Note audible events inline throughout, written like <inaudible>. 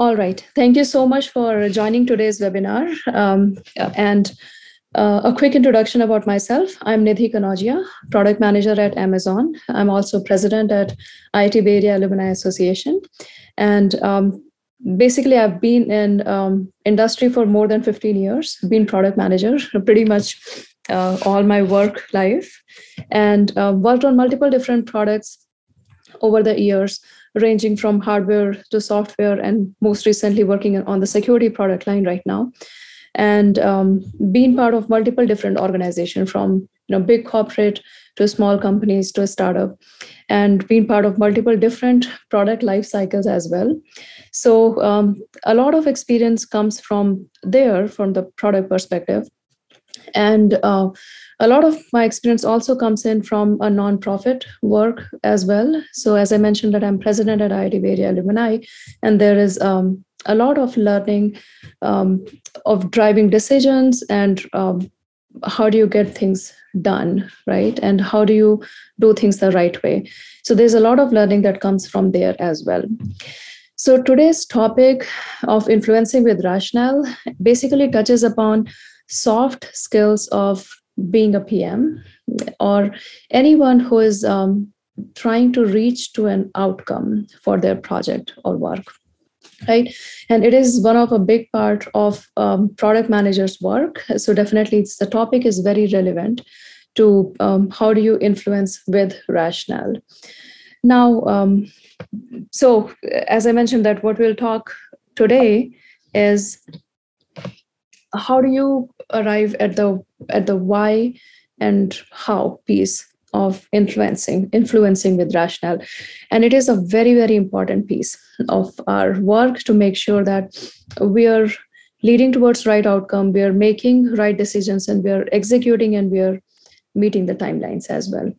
All right. Thank you so much for joining today's webinar. Um, and uh, a quick introduction about myself. I'm Nidhi Kannoujia, product manager at Amazon. I'm also president at IIT Bay Area Alumni Association. And um, basically, I've been in um, industry for more than 15 years, been product manager pretty much uh, all my work life, and uh, worked on multiple different products over the years ranging from hardware to software, and most recently working on the security product line right now. And um, being part of multiple different organizations from you know big corporate to small companies to a startup, and being part of multiple different product life cycles as well. So um, a lot of experience comes from there from the product perspective and uh, a lot of my experience also comes in from a nonprofit work as well. So as I mentioned that I'm president at IIT Bay Area Alumni, and there is um, a lot of learning um, of driving decisions and um, how do you get things done, right? And how do you do things the right way? So there's a lot of learning that comes from there as well. So today's topic of influencing with rationale basically touches upon soft skills of being a PM or anyone who is um, trying to reach to an outcome for their project or work right? And it is one of a big part of um, product managers work. So definitely it's the topic is very relevant to um, how do you influence with rationale. Now um, so as i mentioned that what we'll talk today is how do you arrive at the at the why and how piece of influencing influencing with rationale? And it is a very very important piece of our work to make sure that we are leading towards right outcome we are making right decisions and we are executing and we are meeting the timelines as well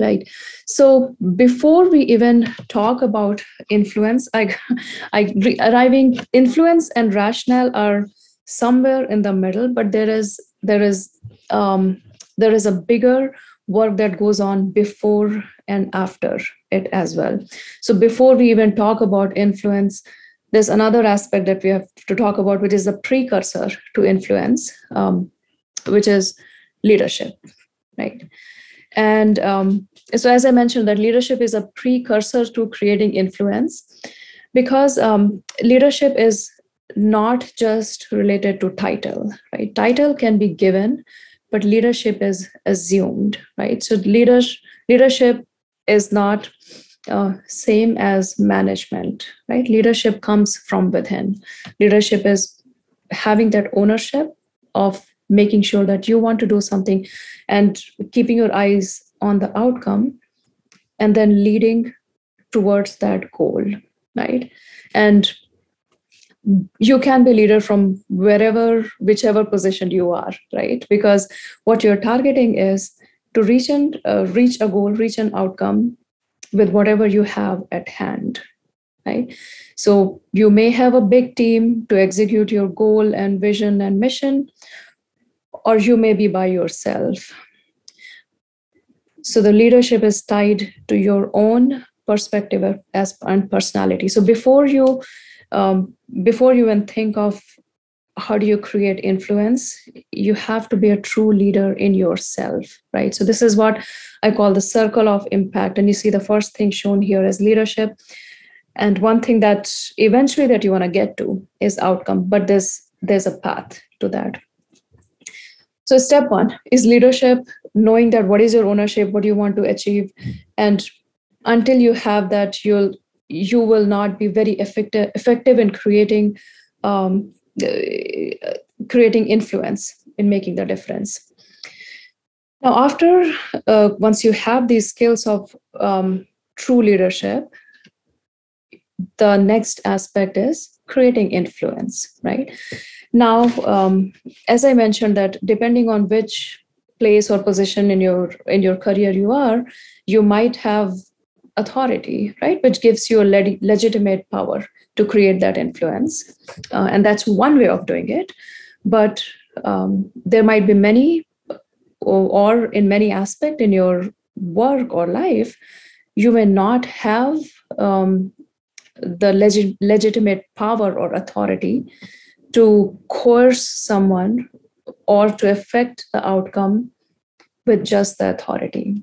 right? So before we even talk about influence i <laughs> i arriving influence and rationale are somewhere in the middle but there is there is um, there is a bigger work that goes on before and after it as well. So before we even talk about influence there's another aspect that we have to talk about which is the precursor to influence um, which is leadership right? And um, so as i mentioned that leadership is a precursor to creating influence because um, leadership is not just related to title, right? Title can be given, but leadership is assumed, right? So leaders, leadership is not uh, same as management, right? Leadership comes from within. Leadership is having that ownership of making sure that you want to do something and keeping your eyes on the outcome and then leading towards that goal, right? And you can be leader from wherever whichever position you are right? Because what you're targeting is to reach and uh, reach a goal reach an outcome with whatever you have at hand right? So you may have a big team to execute your goal and vision and mission or you may be by yourself. So the leadership is tied to your own perspective as and personality. So before you um, before you even think of how do you create influence you have to be a true leader in yourself right? So this is what i call the circle of impact. And you see the first thing shown here is leadership. And one thing that eventually that you want to get to is outcome but there's there's a path to that. So step one is leadership knowing that what is your ownership what do you want to achieve? And until you have that you'll you will not be very effective effective in creating um, uh, creating influence in making the difference. Now after uh, once you have these skills of um, true leadership the next aspect is creating influence right? Now um, as i mentioned that depending on which place or position in your in your career you are you might have authority, right, which gives you a le- legitimate power to create that influence. Uh, and that's one way of doing it. But um, there might be many, or, or in many aspect in your work or life, you may not have um, the legit, legitimate power or authority to coerce someone or to affect the outcome with just the authority.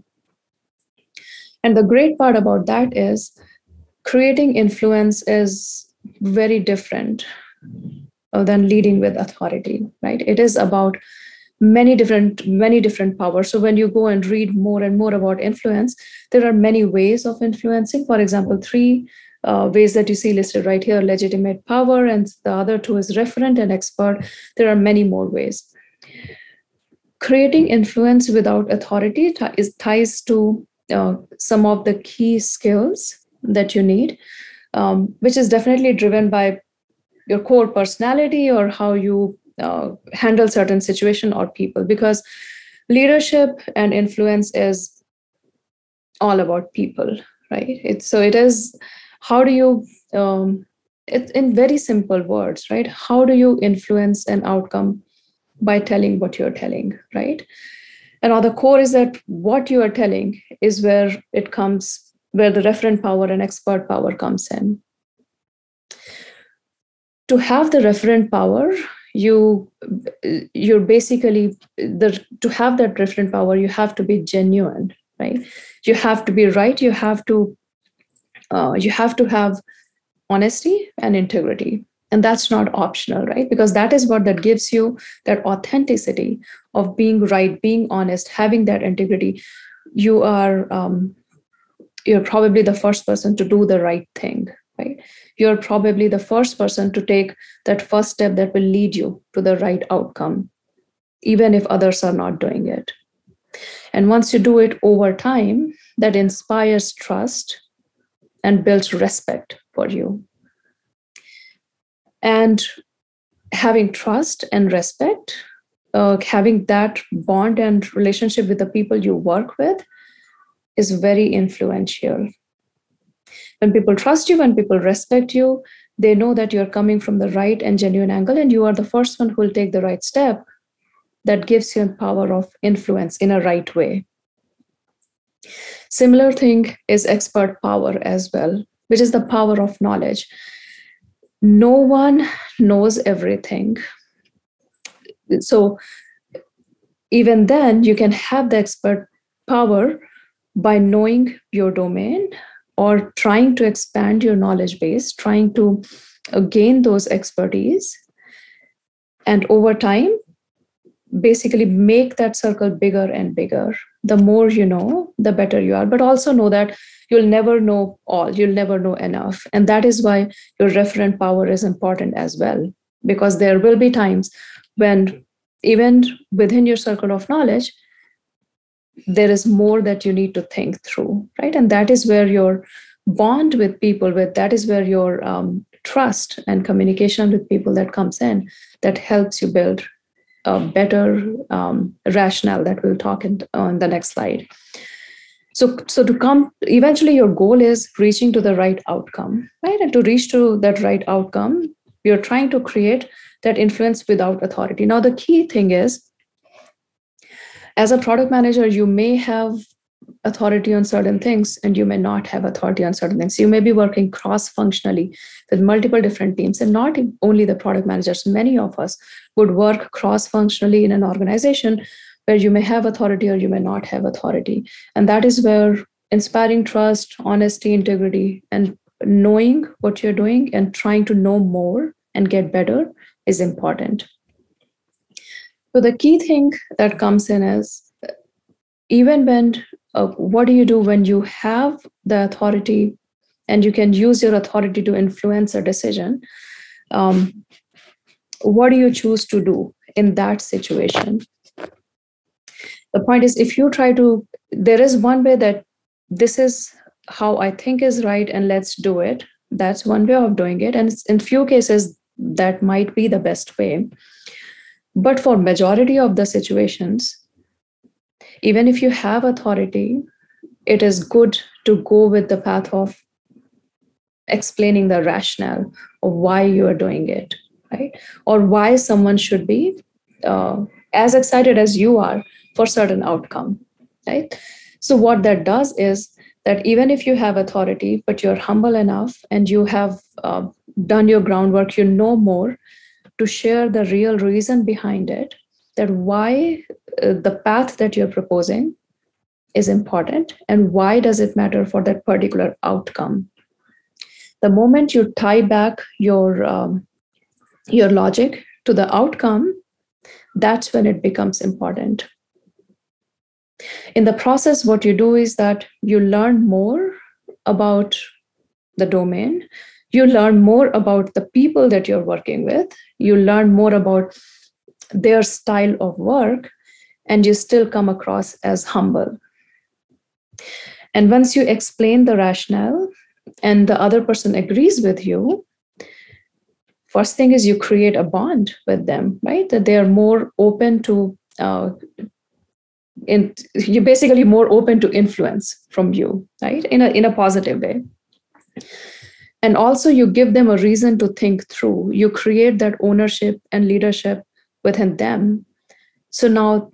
And the great part about that is creating influence is very different than leading with authority, right? It is about many different many different powers. So when you go and read more and more about influence there are many ways of influencing. For example three uh, ways that you see listed right here legitimate power and the other two is referent and expert. There are many more ways. Creating influence without authority is ties to uh, some of the key skills that you need um, which is definitely driven by your core personality or how you uh, handle certain situation or people because leadership and influence is all about people right? It's so it is how do you um, it, in very simple words right? How do you influence an outcome by telling what you're telling right and now the core is that what you are telling is where it comes where the referent power and expert power comes in. To have the referent power you you're basically the to have that referent power you have to be genuine right? You have to be right you have to uh, you have to have honesty and integrity and that's not optional right? Because that is what that gives you that authenticity of being right being honest having that integrity. You are um, you're probably the first person to do the right thing right? You're probably the first person to take that first step that will lead you to the right outcome even if others are not doing it. And once you do it over time that inspires trust and builds respect for you and having trust and respect uh, having that bond and relationship with the people you work with is very influential. When people trust you when people respect you they know that you're coming from the right and genuine angle and you are the first one who will take the right step that gives you a power of influence in a right way. Similar thing is expert power as well which is the power of knowledge no one knows everything so even then you can have the expert power by knowing your domain or trying to expand your knowledge base, trying to uh, gain those expertise, and over time, basically make that circle bigger and bigger. The more you know, the better you are. But also know that you'll never know all, you'll never know enough. And that is why your referent power is important as well, because there will be times when, even within your circle of knowledge, there is more that you need to think through right? And that is where your bond with people with that is where your um, trust and communication with people that comes in that helps you build a better um, rationale that we'll talk in, on the next slide so so to come eventually your goal is reaching to the right outcome right? And to reach to that right outcome you're trying to create that influence without authority. Now the key thing is as a product manager you may have authority on certain things and you may not have authority on certain things. You may be working cross functionally with multiple different teams and not only the product managers. Many of us would work cross functionally in an organization where you may have authority or you may not have authority and that is where inspiring trust honesty integrity and knowing what you're doing and trying to know more and get better is important so the key thing that comes in is even when uh, what do you do when you have the authority and you can use your authority to influence a decision? Um, what do you choose to do in that situation? The point is, if you try to, there is one way that this is how I think is right, and let's do it. That's one way of doing it. And in few cases, that might be the best way but for majority of the situations even if you have authority it is good to go with the path of explaining the rationale of why you are doing it right or why someone should be uh, as excited as you are for certain outcome right so what that does is that even if you have authority, but you're humble enough and you have uh, done your groundwork, you know more to share the real reason behind it, that why uh, the path that you're proposing is important and why does it matter for that particular outcome. The moment you tie back your um, your logic to the outcome, that's when it becomes important. In the process, what you do is that you learn more about the domain, you learn more about the people that you're working with, you learn more about their style of work, and you still come across as humble. And once you explain the rationale and the other person agrees with you, first thing is you create a bond with them, right? That they are more open to uh, in, you're basically more open to influence from you, right? In a in a positive way. And also you give them a reason to think through. You create that ownership and leadership within them. So now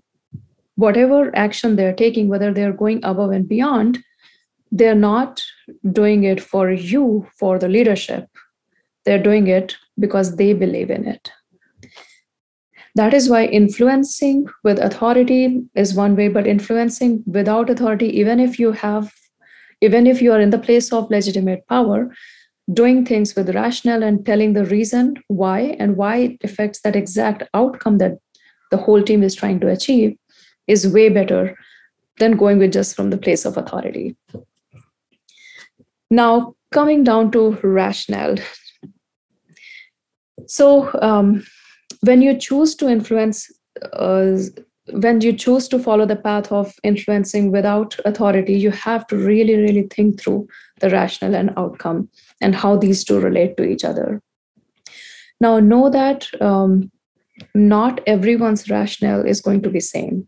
whatever action they're taking, whether they're going above and beyond, they're not doing it for you, for the leadership. They're doing it because they believe in it. That is why influencing with authority is one way, but influencing without authority, even if you have, even if you are in the place of legitimate power, doing things with rationale and telling the reason why and why it affects that exact outcome that the whole team is trying to achieve is way better than going with just from the place of authority. Now, coming down to rationale. So, um, when you choose to influence uh, when you choose to follow the path of influencing without authority you have to really really think through the rationale and outcome and how these two relate to each other. Now know that um, not everyone's rationale is going to be the same.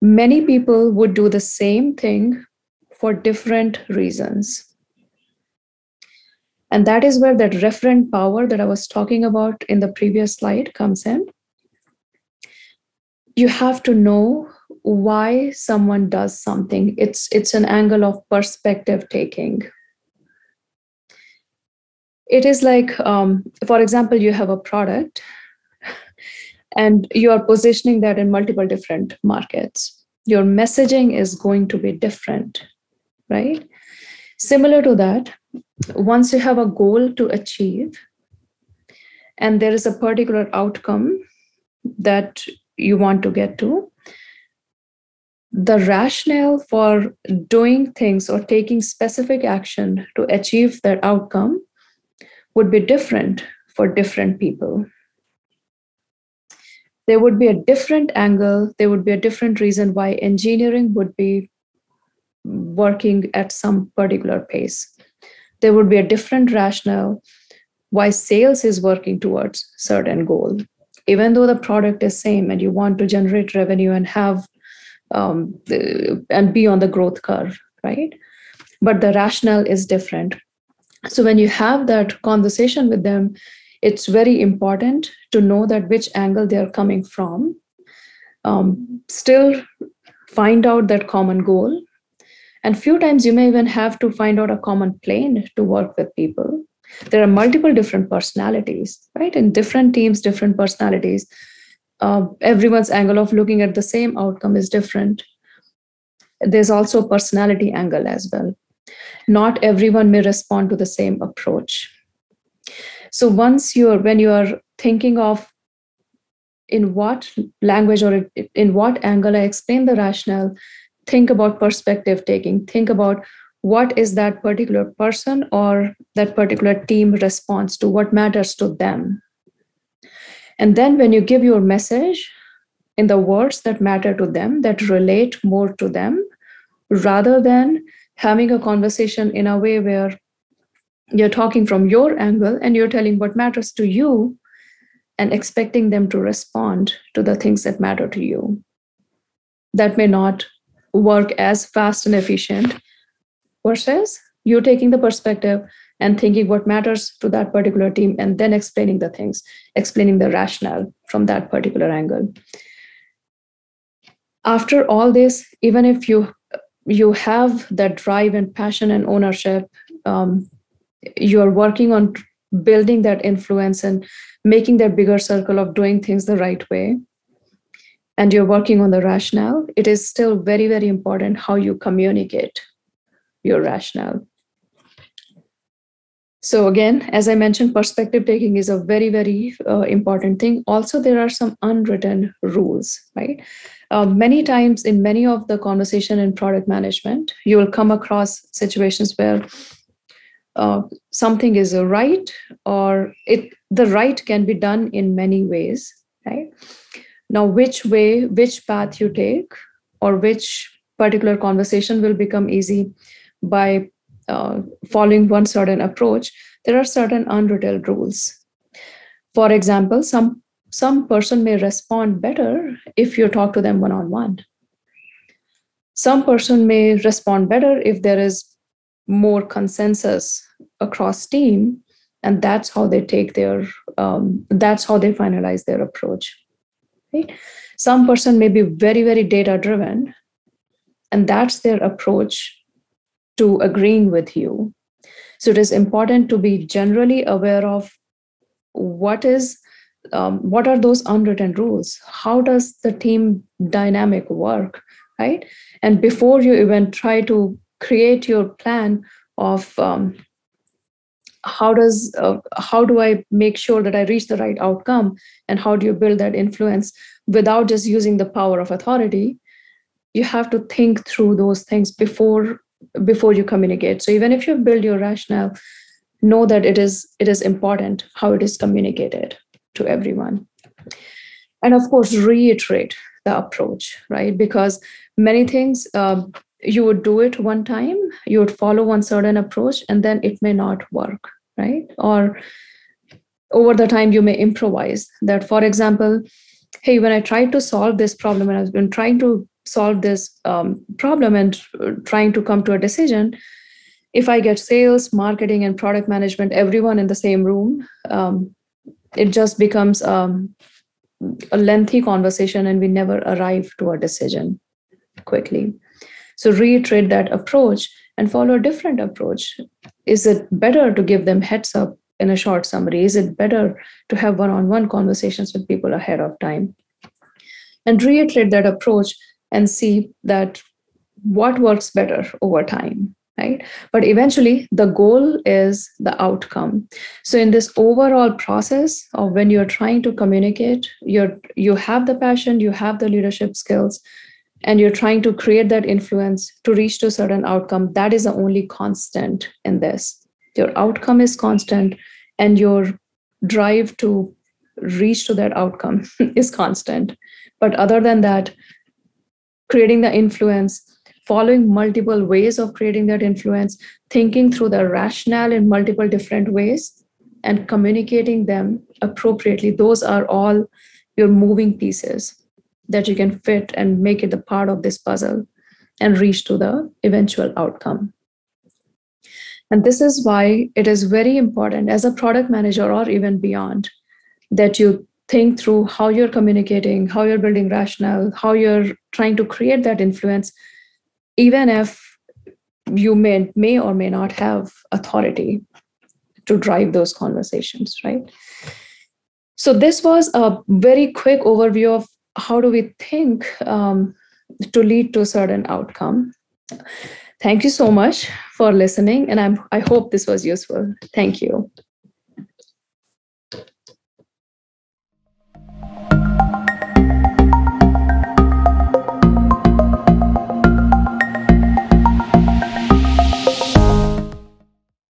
Many people would do the same thing for different reasons and that is where that referent power that I was talking about in the previous slide comes in. You have to know why someone does something. It's, it's an angle of perspective taking. It is like, um, for example, you have a product and you are positioning that in multiple different markets. Your messaging is going to be different, right? Similar to that, once you have a goal to achieve and there is a particular outcome that you want to get to the rationale for doing things or taking specific action to achieve that outcome would be different for different people. There would be a different angle there would be a different reason why engineering would be working at some particular pace. There would be a different rationale why sales is working towards certain goal. Even though the product is same and you want to generate revenue and have um, and be on the growth curve right? But the rationale is different. So when you have that conversation with them it's very important to know that which angle they are coming from. Um, still find out that common goal and few times you may even have to find out a common plane to work with people. There are multiple different personalities, right? In different teams, different personalities. Uh, everyone's angle of looking at the same outcome is different. There's also a personality angle as well. Not everyone may respond to the same approach. So once you're, when you are thinking of in what language or in what angle I explain the rationale, think about perspective taking. Think about what is that particular person or that particular team response to what matters to them. And then when you give your message in the words that matter to them that relate more to them rather than having a conversation in a way where you're talking from your angle and you're telling what matters to you and expecting them to respond to the things that matter to you. That may not work as fast and efficient versus you taking the perspective and thinking what matters to that particular team and then explaining the things explaining the rationale from that particular angle. After all this even if you you have that drive and passion and ownership um, you're working on building that influence and making that bigger circle of doing things the right way and you're working on the rationale. It is still very very important how you communicate your rationale. So again as i mentioned perspective taking is a very very uh, important thing. Also there are some unwritten rules right? Uh, many times in many of the conversation in product management you will come across situations where uh, something is a right or it the right can be done in many ways right now which way which path you take or which particular conversation will become easy by uh, following one certain approach there are certain unwritten rules. For example some some person may respond better if you talk to them one on one some person may respond better if there is more consensus across team and that's how they take their um, that's how they finalize their approach right? Some person may be very very data driven and that's their approach to agreeing with you. So it is important to be generally aware of what is um, what are those unwritten rules? How does the team dynamic work right? And before you even try to create your plan of um, how does uh, how do i make sure that i reach the right outcome? And how do you build that influence without just using the power of authority? You have to think through those things before before you communicate. So even if you build your rationale know that it is it is important how it is communicated to everyone. And of course reiterate the approach right? Because many things um, you would do it one time you would follow one certain approach and then it may not work right? Or over the time you may improvise that. For example hey when i tried to solve this problem and i've been trying to solve this um, problem and trying to come to a decision if i get sales marketing and product management everyone in the same room um, it just becomes um, a lengthy conversation and we never arrive to a decision quickly so reiterate that approach and follow a different approach. Is it better to give them heads up in a short summary? Is it better to have one on one conversations with people ahead of time? And reiterate that approach and see that what works better over time right but eventually the goal is the outcome so in this overall process of when you're trying to communicate you're you have the passion you have the leadership skills and you're trying to create that influence to reach to a certain outcome that is the only constant in this. Your outcome is constant and your drive to reach to that outcome <laughs> is constant. But other than that creating the influence following multiple ways of creating that influence thinking through the rationale in multiple different ways and communicating them appropriately those are all your moving pieces that you can fit and make it a part of this puzzle and reach to the eventual outcome. And this is why it is very important as a product manager or even beyond that you think through how you're communicating, how you're building rationale, how you're trying to create that influence, even if you may, may or may not have authority to drive those conversations, right? So, this was a very quick overview of how do we think um, to lead to a certain outcome? Thank you so much for listening and i'm i hope this was useful. Thank you